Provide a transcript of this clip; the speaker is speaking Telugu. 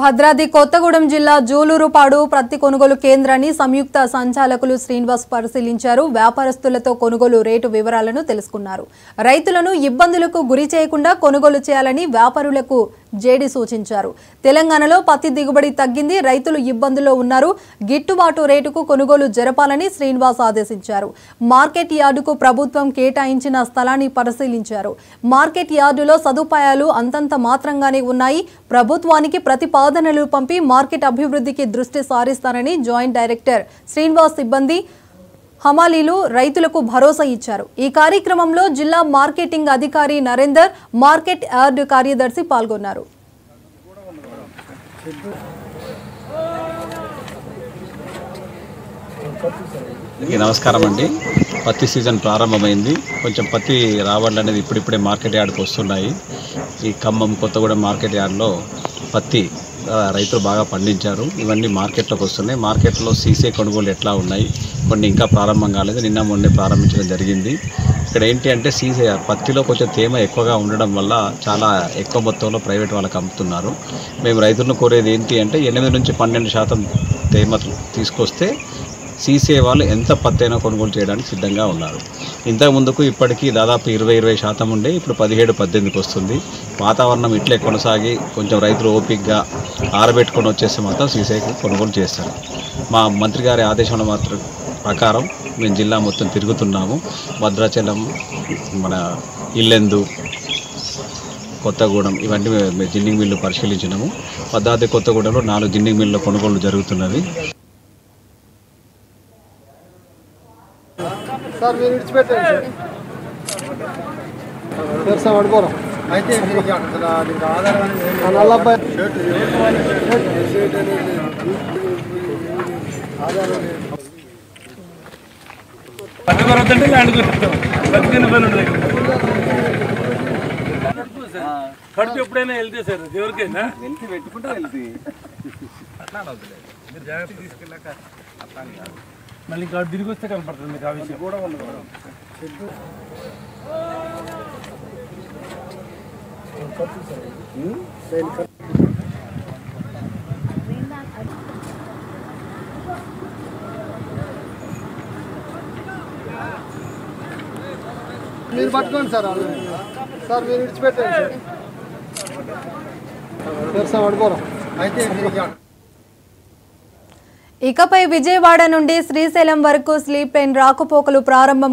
భద్రాద్రి కొత్తగూడెం జిల్లా జూలూరుపాడు ప్రతి కొనుగోలు కేంద్రాన్ని సంయుక్త సంచాలకులు శ్రీనివాస్ పరిశీలించారు. వ్యాపారస్తులతో కొనుగోలు రేటు వివరాలను తెలుసుకున్నారు. రైతులను ఇబ్బందులకు గురి చేయకుండా కొనుగోలు చేయాలని వ్యాపారులకు జేడి సూచించారు. తెలంగాణలో పత్తి దిగుబడి తగ్గింది రైతులు ఇబ్బందుల్లో ఉన్నారు. గిట్టుబాటు రేటుకు కొనుగోలు జరపాలని శ్రీనివాస్ ఆదేశించారు. మార్కెట్ యార్డుకు ప్రభుత్వం కేటాయించిన స్థలాన్ని పరిశీలించారు. మార్కెట్ యార్డులో సదుపాయాలు అంతంత మాత్రంగానే ఉన్నాయి. ప్రభుత్వానికి ప్రతిపాదనలు పంపి మార్కెట్ అభివృద్ధికి దృష్టి సారిస్తారని జాయింట్ డైరెక్టర్ శ్రీనివాస్ సిబ్బంది హమాలీలు రైతులకు భరోసా ఇచ్చారు. ఈ కార్యక్రమంలో జిల్లా మార్కెటింగ్ అధికారి నరేందర్ మార్కెట్ యార్డ్ కార్యదర్శి పాల్గొన్నారు. నమస్కారం అండి. పత్తి సీజన్ ప్రారంభమైంది. కొంచెం పత్తి రావడం అనేది ఇప్పుడిప్పుడే మార్కెట్ యార్డ్కి వస్తున్నాయి. ఈ ఖమ్మం కొత్తగూడెం మార్కెట్ యార్డ్లో పత్తి రైతులు బాగా పండించారు. ఇవన్నీ మార్కెట్లోకి వస్తున్నాయి. మార్కెట్లో సీసే కొనుగోలు ఎట్లా ఉన్నాయి? కొన్ని ఇంకా ప్రారంభం కాలేదు. నిన్న మొన్నే ప్రారంభించడం జరిగింది. ఇక్కడ ఏంటి అంటే సీసే పత్తిలో కొంచెం తేమ ఎక్కువగా ఉండడం వల్ల చాలా ఎక్కువ మొత్తంలో ప్రైవేట్ వాళ్ళకి అమ్ముతున్నారు. మేము రైతులను కోరేది ఏంటి అంటే ఎనిమిది నుంచి పన్నెండు శాతం తేమ తీసుకొస్తే సీసీఐ వాళ్ళు ఎంత పత్తైనా కొనుగోలు చేయడానికి సిద్ధంగా ఉన్నారు. ఇంతకు ముందుకు ఇప్పటికీ దాదాపు ఇరవై ఇరవై శాతం ఉండే ఇప్పుడు పదిహేడు పద్దెనిమిదికి వస్తుంది. వాతావరణం ఇట్లే కొనసాగి కొంచెం రైతులు ఓపికగా ఆరబెట్టుకొని వచ్చేస్తే మాత్రం సీసీఐకి కొనుగోలు చేస్తారు. మా మంత్రి గారి ఆదేశంలో మాత్రం ప్రకారం మేము జిల్లా మొత్తం తిరుగుతున్నాము. భద్రాచలం మన ఇల్లెందు కొత్తగూడెం ఇవన్నీ మేము జిన్నింగ్ మిల్లు పరిశీలించినాము. భద్రాద్రి కొత్తగూడెంలో నాలుగు జిన్నింగ్ మిల్లు కొనుగోలు జరుగుతున్నవి సార్ మీరు విడిచిపెట్టండి సార్. సార్ పడుకోరా. అయితే ల్యాండ్ బతికిన పని ఉండదు కడుపు ఎప్పుడైనా వెళ్తే సార్ ఎవరికైనా. వెళ్తే పెట్టుకుంటే వెళ్తే మీరు జాగ్రత్త తీసుకెళ్ళాక మళ్ళీ ఇంకా తిరిగి వస్తే కనపడుతుంది మీకు ఆ విషయం. కూడా మీరు పట్టుకోండి సార్ సార్ మీరు విడిచిపెట్టండి సార్ సార్ పడుకోరా. అయితే ఇకపై విజయవాడ నుండి శ్రీశైలం వరకు స్లీప్ ట్రైన్ రాకపోకలు ప్రారంభం